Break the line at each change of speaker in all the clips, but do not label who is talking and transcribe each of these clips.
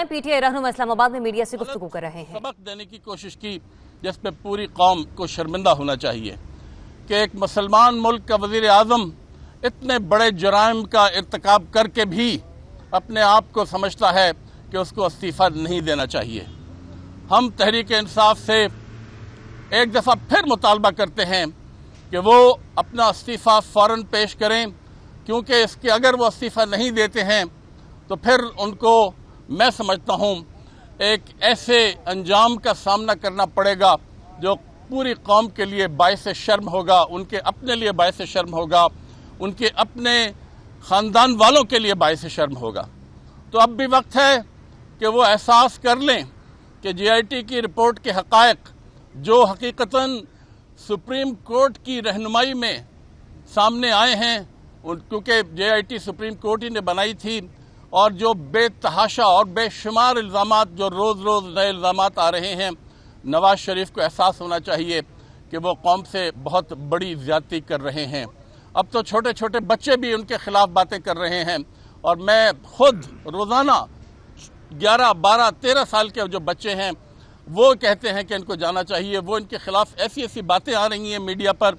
PTI रहनुमा इस्लामाबाद में media से गुफ्तगू कर रहे हैं।
सबक देने की कोशिश की जिस पे पूरी कौम को शर्मिंदा होना चाहिए कि एक मुसलमान मुल्क का वज़ीर आज़म इतने बड़े जराइम का इरतकब करके भी अपने आप को समझता है कि उसको इस्तीफ़ा नहीं देना चाहिए। हम तहरीक इंसाफ से एक दफ़ा फिर मुतालबा करते हैं कि वो अपना इस्तीफ़ा फ़ौर पेश करें, क्योंकि इसके अगर वो इस्तीफ़ा नहीं देते हैं तो फिर उनको मैं समझता हूँ एक ऐसे अंजाम का सामना करना पड़ेगा जो पूरी कौम के लिए बायस शर्म होगा, उनके अपने लिए बायस शर्म होगा, उनके अपने ख़ानदान वालों के लिए बायस शर्म होगा। तो अब भी वक्त है कि वो एहसास कर लें कि जीआईटी की रिपोर्ट के हक़ाइक़ जो हकीकता सुप्रीम कोर्ट की रहनुमाई में सामने आए हैं क्योंकि जेआईटी सुप्रीम कोर्ट ही ने बनाई थी और जो बेतहाशा और बेशुमार इल्ज़ाम जो रोज़ रोज़ नए इल्ज़ाम आ रहे हैं नवाज़ शरीफ को एहसास होना चाहिए कि वो कौम से बहुत बड़ी ज्यादती कर रहे हैं। अब तो छोटे छोटे बच्चे भी उनके खिलाफ बातें कर रहे हैं और मैं खुद रोज़ाना 11, 12, 13 साल के जो बच्चे हैं वो कहते हैं कि इनको जाना चाहिए। वो इनके खिलाफ ऐसी ऐसी बातें आ रही हैं मीडिया पर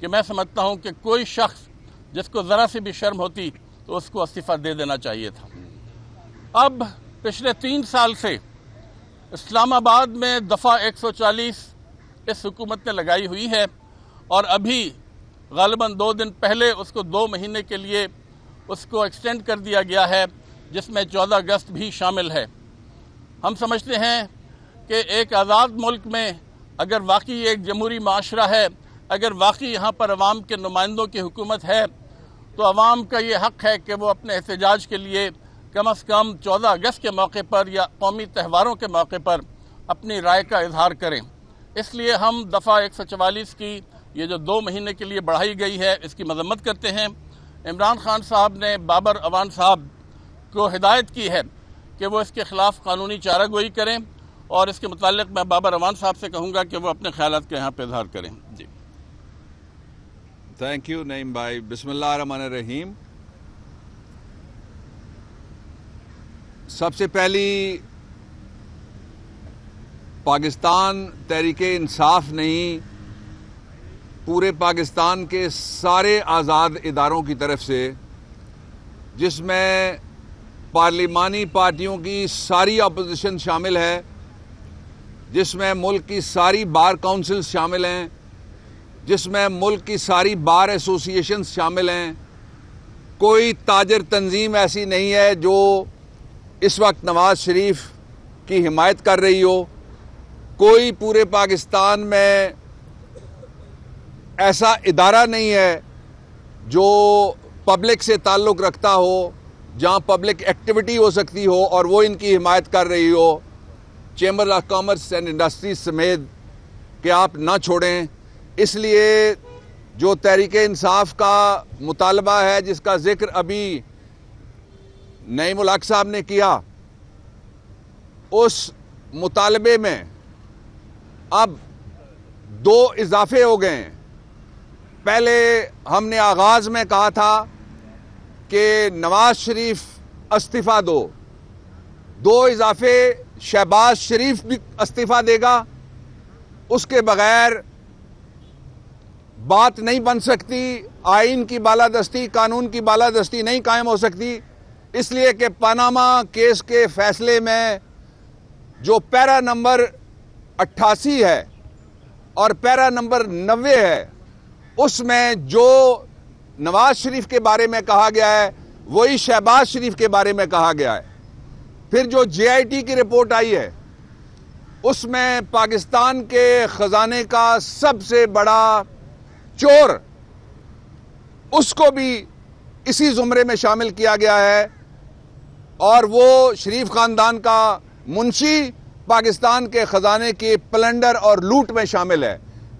कि मैं समझता हूँ कि कोई शख्स जिसको ज़रा सी भी शर्म होती तो उसको इस्तीफ़ा दे देना चाहिए था। अब पिछले तीन साल से इस्लामाबाद में दफ़ा 140 इस हुकूमत ने लगाई हुई है और अभी गालिबा दो दिन पहले उसको दो महीने के लिए उसको एक्सटेंड कर दिया गया है, जिसमें 14 अगस्त भी शामिल है। हम समझते हैं कि एक आज़ाद मुल्क में अगर वाकई एक जमहूरी माशरा है, अगर वाकई यहाँ पर अवाम के नुमाइंदों की हुकूमत है तो अवाम का ये हक़ है कि वो अपने एहतजाज के लिए कम अज़ कम चौदह अगस्त के मौके पर या कौमी त्यौहारों के मौके पर अपनी राय का इजहार करें। इसलिए हम दफ़ा एक सौ चवालीस की ये जो दो महीने के लिए बढ़ाई गई है, इसकी मजम्मत करते हैं। इमरान खान साहब ने, बाबर अवान साहब को हिदायत की है कि वो इसके ख़िलाफ़ कानूनी चारा गोई करें और इसके मुतालिक मैं बाबर अवान साहब से कहूँगा कि वो अपने ख्याल के यहाँ पर इजहार करें। जी।
थैंक यू नईम भाई बिस्मिल्लाह रहीम सबसे पहली पाकिस्तान तहरीक इंसाफ नहीं, पूरे पाकिस्तान के सारे आज़ाद इदारों की तरफ़ से, जिसमें पार्लिमानी पार्टियों की सारी अपोजिशन शामिल है, जिसमें मुल्क की सारी बार काउंसिल शामिल हैं जिसमें मुल्क की सारी बार एसोसिएशन शामिल हैं। कोई ताजर तंजीम ऐसी नहीं है जो इस वक्त नवाज़ शरीफ की हिमायत कर रही हो। कोई पूरे पाकिस्तान में ऐसा इदारा नहीं है जो पब्लिक से ताल्लुक़ रखता हो, जहाँ पब्लिक एक्टिविटी हो सकती हो और वो इनकी हिमायत कर रही हो। Chamber of commerce and industries समेत कि आप ना छोड़ें। इसलिए जो तहरीक इंसाफ का मुतालबा है, जिसका ज़िक्र अभी नईम उलक साहब ने किया, उस मुतालबे में अब दो इजाफे हो गए हैं। पहले हमने आगाज़ में कहा था कि नवाज़ शरीफ इस्तीफ़ा दो। दो इजाफे शहबाज शरीफ भी इस्तीफ़ा देगा। उसके बगैर बात नहीं बन सकती, आइन की बालादस्ती, कानून की बालादस्ती नहीं कायम हो सकती। इसलिए कि पनामा केस के फैसले में जो पैरा नंबर 88 है और पैरा नंबर 90 है, उसमें जो नवाज़ शरीफ के बारे में कहा गया है, वही शहबाज शरीफ के बारे में कहा गया है। फिर जो जेआईटी की रिपोर्ट आई है, उसमें पाकिस्तान के खजाने का सबसे बड़ा चोर। उसको भी इसी जुमरे में शामिल किया गया है। और वो शरीफ खानदान का मुंशी पाकिस्तान के ख़जाने के प्लंडर और लूट में शामिल है।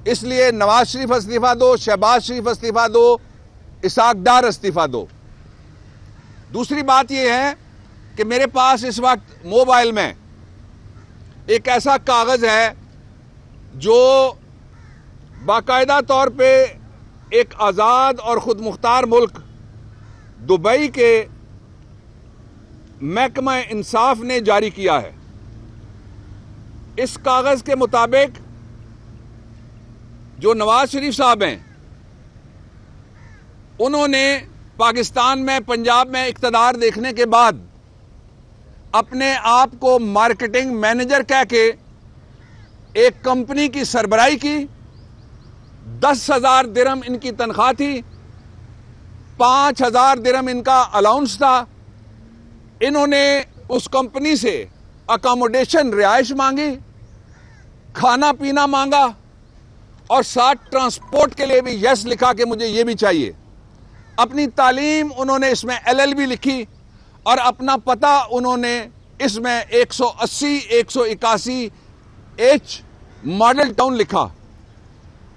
इसलिए नवाज़ शरीफ इस्तीफ़ा दो, शहबाज शरीफ इस्तीफ़ा दो इसाकदार इस्तीफ़ा दो। दूसरी बात यह है कि मेरे पास इस वक्त मोबाइल में एक ऐसा कागज़ है जो बाकायदा तौर पे एक आज़ाद और ख़ुद मुख्तार मुल्क दुबई के महकमा इंसाफ ने जारी किया है। इस कागज़ के मुताबिक जो नवाज़ शरीफ साहब हैं, उन्होंने पाकिस्तान में, पंजाब में इकतदार देखने के बाद अपने आप को मार्केटिंग मैनेजर कह के एक कंपनी की सरबराही की। दस हज़ार दिरम इनकी तनख्वाह थी, पाँच हज़ार दिरम इनका अलाउंस था। इन्होंने उस कंपनी से अकोमोडेशन रिहाइश मांगी खाना पीना मांगा और साथ ट्रांसपोर्ट के लिए भी यस लिखा कि मुझे ये भी चाहिए। अपनी तालीम उन्होंने इसमें एलएलबी लिखी और अपना पता उन्होंने इसमें 180 181 एच मॉडल टाउन लिखा।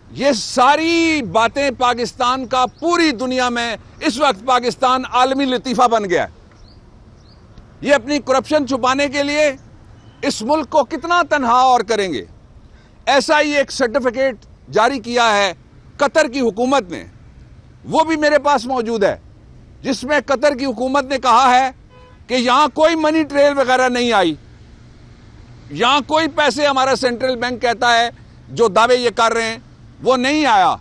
ये सारी बातें पाकिस्तान का पूरी दुनिया में इस वक्त पाकिस्तान आलमी लतीफा बन गया ये अपनी करप्शन छुपाने के लिए इस मुल्क को कितना तनहा और करेंगे। ऐसा ही एक सर्टिफिकेट जारी किया है कतर की हुकूमत ने। वो भी मेरे पास मौजूद है, जिसमें कतर की हुकूमत ने कहा है कि यहाँ कोई मनी ट्रेल वगैरह नहीं आई। यहाँ कोई पैसे हमारा सेंट्रल बैंक कहता है, जो दावे ये कर रहे हैं वो नहीं आया।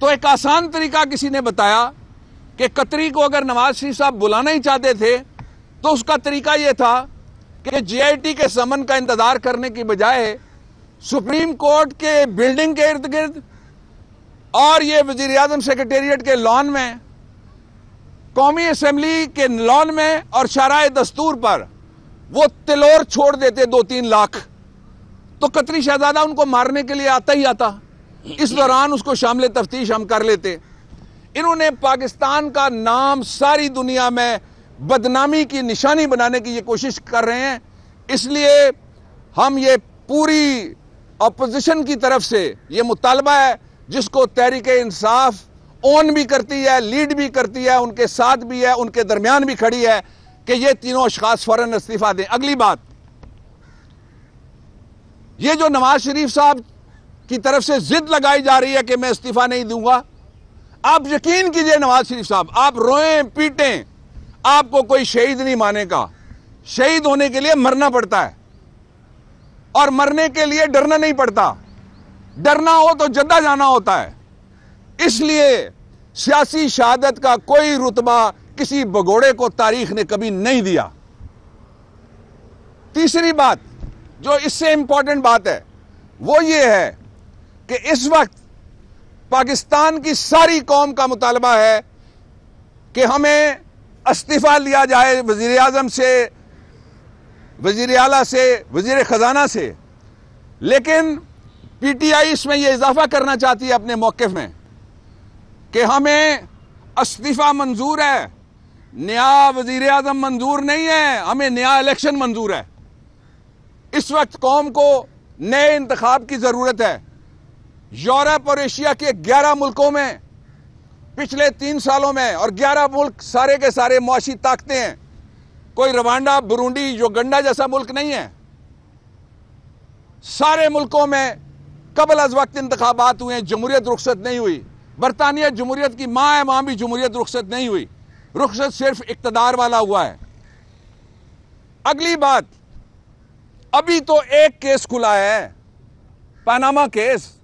तो एक आसान तरीका किसी ने बताया कि कतरी को अगर नवाज़ शरीफ साहब बुलाना ही चाहते थे तो उसका तरीका यह था कि जीआईटी के समन का इंतज़ार करने की बजाय सुप्रीम कोर्ट के बिल्डिंग के इर्द गिर्द और ये वज़ीर आज़म सेक्रेटेरिएट के लॉन में, कौमी असम्बली के लॉन में और शराय दस्तूर पर वो तिलोर छोड़ देते दो तीन लाख। तो कतरी शहजादा उनको मारने के लिए आता ही आता। इस दौरान उसको शामिल तफ्तीश हम कर लेते। इन्होंने पाकिस्तान का नाम सारी दुनिया में बदनामी की निशानी बनाने की ये कोशिश कर रहे हैं। इसलिए हम ये पूरी अपोजिशन की तरफ़ से, ये मुतालबा है, जिसको तहरीक इंसाफ ओन भी करती है लीड भी करती है, उनके साथ भी है, उनके दरमियान भी खड़ी है कि ये तीनों अशखास फ़ौरन इस्तीफा दें। अगली बात, ये जो नवाज़ शरीफ साहब की तरफ़ से जिद लगाई जा रही है कि मैं इस्तीफा नहीं दूँगा। आप यकीन कीजिए नवाज़ शरीफ साहब, आप रोए, पीटे, आपको कोई शहीद नहीं मानेगा। शहीद होने के लिए मरना पड़ता है। और मरने के लिए डरना नहीं पड़ता। डरना हो तो जद्दा जाना होता है। इसलिए सियासी शहादत का कोई रुतबा किसी भगोड़े को तारीख ने कभी नहीं दिया। तीसरी बात, जो इससे इंपॉर्टेंट बात है, वो ये है कि इस वक्त पाकिस्तान की सारी कौम का मुतालबा है कि हमें इस्तीफा लिया जाए वज़ीर आज़म से वज़ीर अला से वज़ीर ख़जाना से। लेकिन पीटीआई इसमें यह इजाफा करना चाहती है अपने मौक़ में कि हमें इस्तीफा मंजूर है। नया वज़ीर आज़म मंजूर नहीं है, हमें नया इलेक्शन मंजूर है। इस वक्त कौम को नए इंतखाब की ज़रूरत है। यूरोप और एशिया के 11 मुल्कों में पिछले तीन सालों में और 11 मुल्क सारे के सारे मुआशी ताकते हैं। कोई रवांडा, बुरुंडी, योगंडा जैसा मुल्क नहीं है। सारे मुल्कों में कबल अज वक्त इंतबात हुए, जमहूरियत रुखसत नहीं हुई। बरतानिया जमहूरियत की माँ है, वहाँ भी जमहूरियत रुखसत नहीं हुई। रुखसत सिर्फ़ इकतदार वाला हुआ है। अगली बात, अभी तो एक केस खुला है, पानामा केस।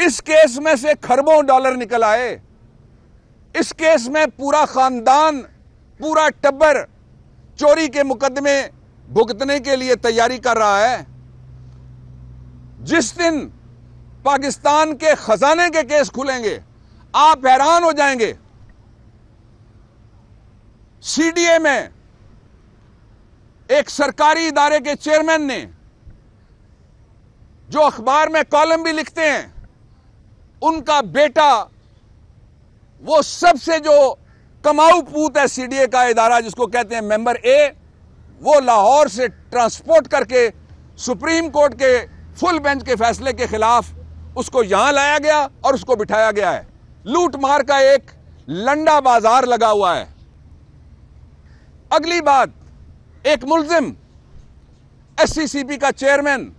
इस केस में से खरबों डॉलर निकल आए। इस केस में पूरा खानदान, पूरा टब्बर चोरी के मुकदमे भुगतने के लिए तैयारी कर रहा है। जिस दिन पाकिस्तान के खजाने के केस खुलेंगे, आप हैरान हो जाएँगे। सीडीए में एक सरकारी इदारे के चेयरमैन ने जो अखबार में कॉलम भी लिखते हैं उनका बेटा वो सबसे जो कमाऊ पूत है सीडीए का इदारा, जिसको कहते हैं मेंबर ए, वो लाहौर से ट्रांसपोर्ट करके सुप्रीम कोर्ट के फुल बेंच के फैसले के खिलाफ उसको यहाँ लाया गया और उसको बिठाया गया है। लूट मार का एक लंडा बाज़ार लगा हुआ है। अगली बात, एक मुलजिम एससीसीपी का चेयरमैन,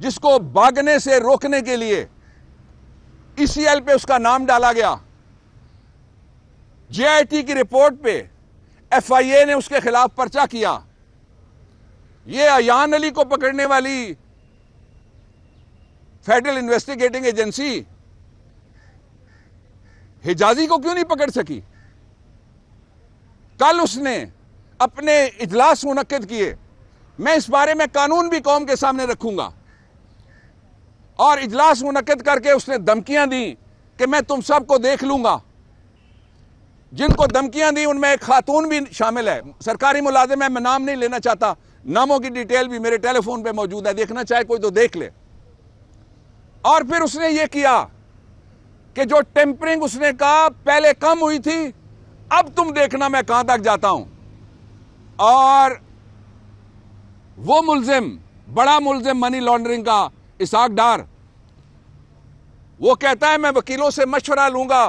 जिसको भागने से रोकने के लिए ईसीएल पे उसका नाम डाला गया। जेआईटी की रिपोर्ट पे एफआईए ने उसके खिलाफ पर्चा किया। ये अयान अली को पकड़ने वाली फेडरल इन्वेस्टिगेटिंग एजेंसी हिजाजी को क्यों नहीं पकड़ सकी? कल उसने अपने इजलास मुनद किए। मैं इस बारे में कानून भी कौम के सामने रखूँगा। और इजलास मुनद करके उसने धमकियाँ दी कि मैं तुम सबको देख लूँगा। जिनको धमकियाँ दी, उनमें एक खातून भी शामिल है। सरकारी मुलाजिम है, मैं नाम नहीं लेना चाहता। नामों की डिटेल भी मेरे टेलीफोन पे मौजूद है। देखना चाहे कोई तो देख ले। और फिर उसने ये किया कि जो टेम्परिंग उसने कहा, पहले कम हुई थी, अब तुम देखना मैं कहाँ तक जाता हूँ। और वो मुलजिम, बड़ा मुलजिम मनी लॉन्ड्रिंग का इसाक डार, वो कहता है, मैं वकीलों से मशवरा लूँगा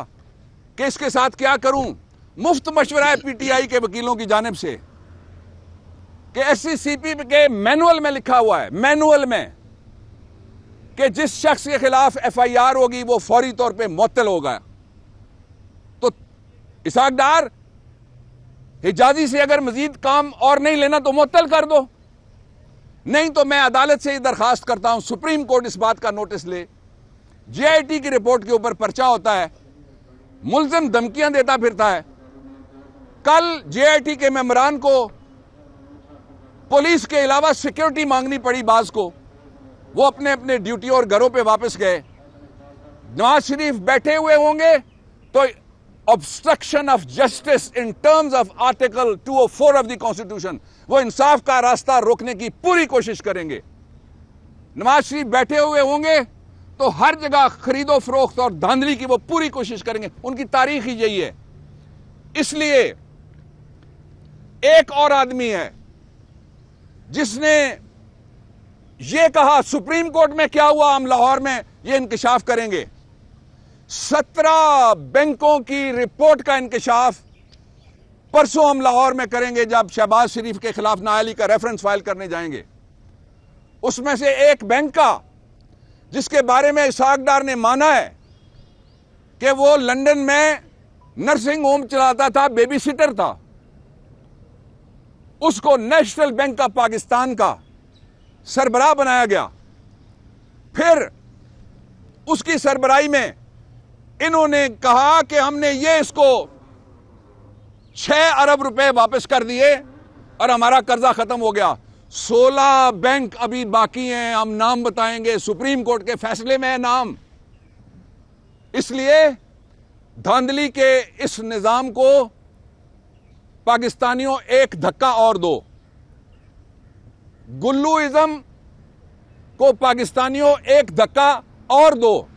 कि इसके साथ क्या करूँ? मुफ़्त मशवरा है पीटीआई के वकीलों की जानब से कि एस के मैनुअल में लिखा हुआ है, मैनुअल में, कि जिस शख्स के खिलाफ एफआईआर होगी, वो फौरी तौर पे मुअत्तल होगा। तो इसाकदार हिजाजी से अगर मजीद काम और नहीं लेना तो मुअत्तल कर दो। नहीं तो मैं अदालत से ही दरखास्त करता हूँ। सुप्रीम कोर्ट इस बात का नोटिस ले। जेआईटी की रिपोर्ट के ऊपर पर्चा होता है। मुलजिम धमकियाँ देता फिरता है। कल जेआईटी के मेम्बरान को पुलिस के अलावा सिक्योरिटी मांगनी पड़ी बाज को। वो अपने अपने ड्यूटी और घरों पे वापस गए। नवाज़ शरीफ बैठे हुए होंगे तो obstruction of justice in terms of article 204 of the constitution वो इंसाफ का रास्ता रोकने की पूरी कोशिश करेंगे। नवाज़ शरीफ बैठे हुए होंगे तो हर जगह खरीदो फरोख्त और धांधली की वो पूरी कोशिश करेंगे। उनकी तारीख ही यही है। इसलिए एक और आदमी है, जिसने ये कहा, सुप्रीम कोर्ट में क्या हुआ, हम लाहौर में ये इंकशाफ करेंगे। सत्रह बैंकों की रिपोर्ट का इंकशाफ परसों हम लाहौर में करेंगे जब शहबाज शरीफ के खिलाफ नायली का रेफरेंस फ़ाइल करने जाएँगे। उसमें से एक बैंक का, जिसके बारे में इसाकडार ने माना है कि वो लंदन में नर्सिंग होम चलाता था बेबी सिटर था। उसको नेशनल बैंक ऑफ़ पाकिस्तान का सरबराह बनाया गया। फिर उसकी सरबराही में इन्होंने कहा कि हमने ये इसको छह अरब रुपए वापस कर दिए और हमारा कर्जा खत्म हो गया। सोलह बैंक अभी बाकी हैं, हम नाम बताएँगे। सुप्रीम कोर्ट के फैसले में है नाम। इसलिए धांधली के इस निज़ाम को पाकिस्तानियों एक धक्का और दो। गुल्लूइज्म को पाकिस्तानियों एक धक्का और दो।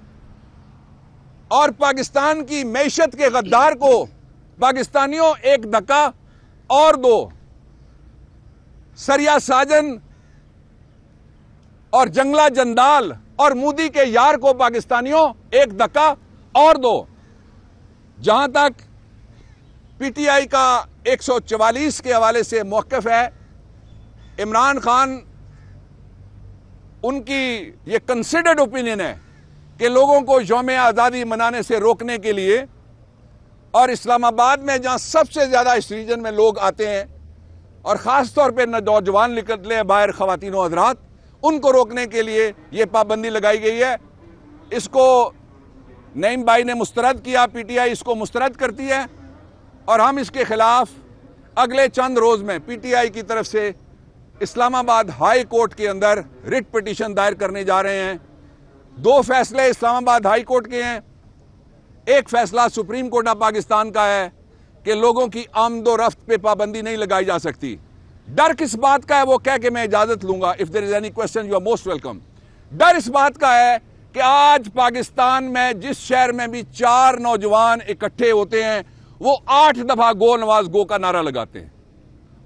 और पाकिस्तान की मैशत के गद्दार को पाकिस्तानियों एक धक्का और दो। सरिया साजन और जंगला जंदाल और मोदी के यार को पाकिस्तानियों एक धक्का और दो। जहाँ तक पीटीआई का 144 के हवाले से मौकफ है, इमरान खान, उनकी ये कंसिडर्ड ओपिनियन है कि लोगों को योम आज़ादी मनाने से रोकने के लिए और इस्लामाबाद में जहाँ सबसे ज़्यादा इस रीजन में लोग आते हैं और ख़ास तौर पर नौजवान निकलते हैं, बाहर ख़वान हजरात, उनको रोकने के लिए ये पाबंदी लगाई गई है। इसको नईम भाई ने मुस्तरद किया, पीटीआई इसको मुस्तरद करती है और हम इसके ख़िलाफ़ अगले चंद रोज़ में पीटीआई की तरफ़ से इस्लामाबाद हाई कोर्ट के अंदर रिट पटिशन दायर करने जा रहे हैं। दो फैसले इस्लामाबाद हाई कोर्ट के हैं। एक फैसला सुप्रीम कोर्ट ऑफ़ पाकिस्तान का है कि लोगों की आमदो रफ्त पे पाबंदी नहीं लगाई जा सकती। डर किस बात का है वो कह के मैं इजाज़त लूँगा। If there is any question you are most welcome डर इस बात का है कि आज पाकिस्तान में, जिस शहर में भी चार नौजवान इकट्ठे होते हैं, वो आठ दफ़ा गो नवाज़ गो का नारा लगाते हैं।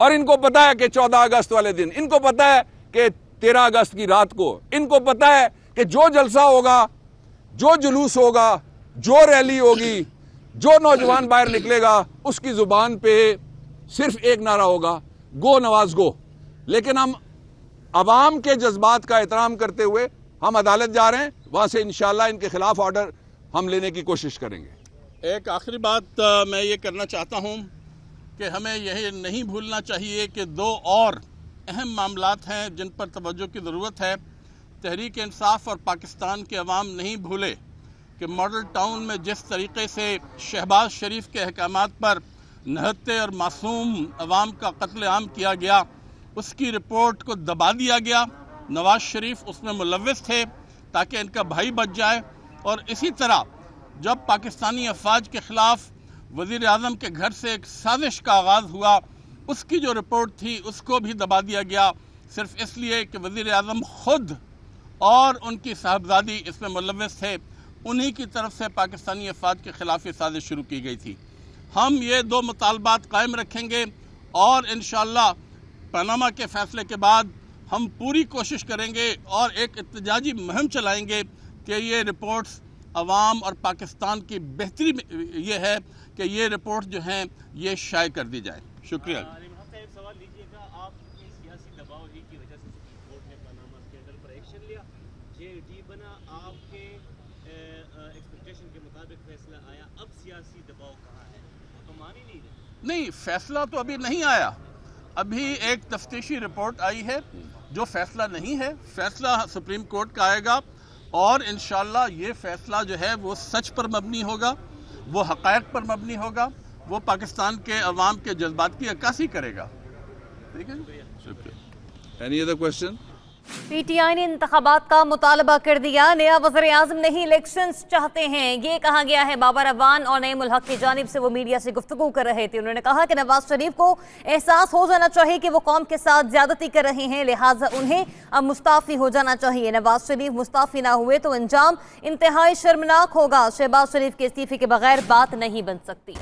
और इनको पता है कि चौदह अगस्त वाले दिन, इनको पता है कि तेरह अगस्त की रात को, इनको पता है कि जो जलसा होगा, जो जुलूस होगा, जो रैली होगी, जो नौजवान बाहर निकलेगा, उसकी ज़ुबान पे सिर्फ़ एक नारा होगा, गो नवाज़ गो। लेकिन हम आवाम के जज्बात का एहतराम करते हुए हम अदालत जा रहे हैं, वहाँ से इंशाल्लाह इनके खिलाफ ऑर्डर हम लेने की कोशिश करेंगे।
एक आखिरी बात मैं ये करना चाहता हूँ कि हमें यह नहीं भूलना चाहिए कि दो और अहम मामलात हैं जिन पर तवज्जो की ज़रूरत है। तहरीक इंसाफ और पाकिस्तान के अवाम नहीं भूले कि मॉडल टाउन में जिस तरीके से शहबाज शरीफ के अहकाम पर नहत्ते और मासूम अवाम का कत्ल आम किया गया, उसकी रिपोर्ट को दबा दिया गया। नवाज़ शरीफ उसमें मुलविस थे ताकि इनका भाई बच जाए। और इसी तरह जब पाकिस्तानी अफवाज के ख़िलाफ़ वज़ी अजम के घर से एक साजिश का आगाज़ हुआ, उसकी जो रिपोर्ट थी उसको भी दबा दिया गया। सिर्फ़ इसलिए कि वज़ी अजम ख़ुद और उनकी साहबजादी इसमें मुलविस थे। उन्हीं की तरफ़ से पाकिस्तानी अफवाज के ख़िलाफ़ ये साजिश शुरू की गई थी। हम ये दो मुतालबात कायम रखेंगे और इन पनामा के फैसले के बाद हम पूरी कोशिश करेंगे और एक इतजाजी मुहिम चलाएँगे कि ये रिपोर्ट्स अवाम और पाकिस्तान की बेहतरी ये है कि ये रिपोर्ट जो हैं, ये शाये कर दी जाए। शुक्रिया। नहीं फैसला तो अभी नहीं आया। अभी एक तफ्तीशी रिपोर्ट आई है जो फैसला नहीं है। फैसला सुप्रीम कोर्ट का आएगा और इन ये फैसला जो है वो सच पर मबनी होगा वो हक़ पर मबनी होगा वो पाकिस्तान के अवाम के जज्बात की अक्सी करेगा। ठीक है शुक्रिया।
एनी अदर क्वेश्चन
पीटीआई ने इंतबात का मुतालबा कर दिया। नया वजर आज़म नहीं इलेक्शन चाहते हैं। ये कहा गया है बाबर अवान और नईम हक की जानब से वो मीडिया से गुफ्तु कर रहे थे। उन्होंने कहा कि नवाज़ शरीफ को एहसास हो जाना चाहिए कि वो कौम के साथ ज्यादती कर रहे हैं, लिहाजा उन्हें अब मुस्ताफ़ी हो जाना चाहिए। नवाज़ शरीफ मुस्ताफ़ी ना हुए तो अंजाम इंतहाई शर्मनाक होगा। शहबाज शरीफ के इस्तीफे के बगैर बात नहीं बन सकती।